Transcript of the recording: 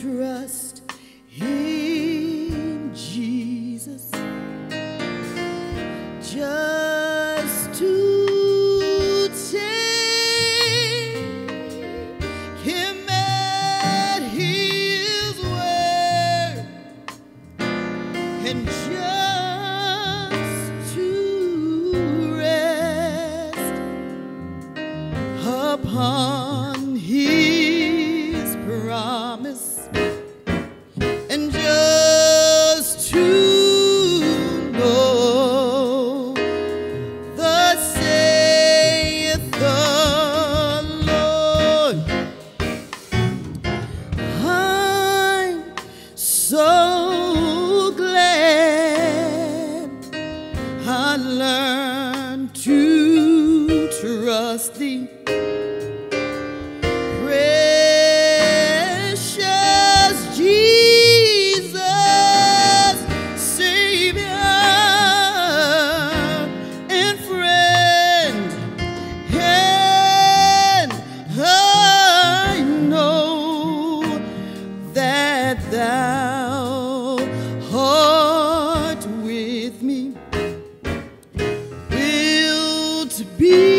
trust in Jesus just to take him at his word and promise. And just to know the saith the Lord I'm so glad I learned to trust thee be